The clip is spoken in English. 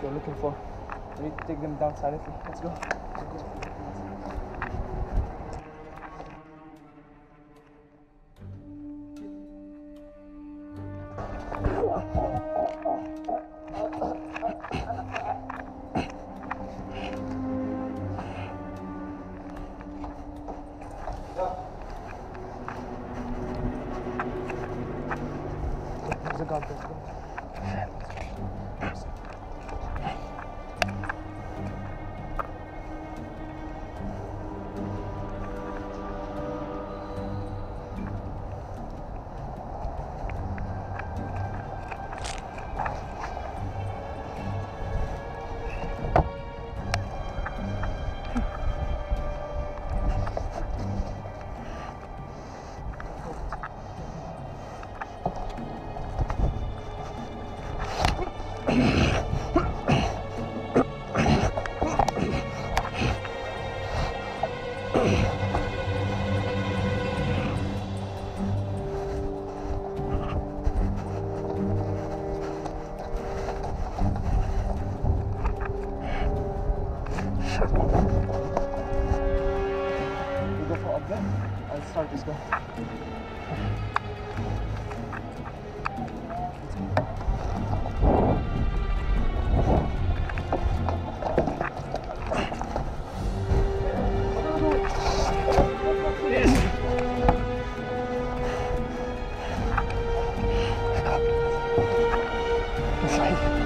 we're looking for. We need to take them down silently. Let's go. like that. I'll start this guy. Yes. Inside.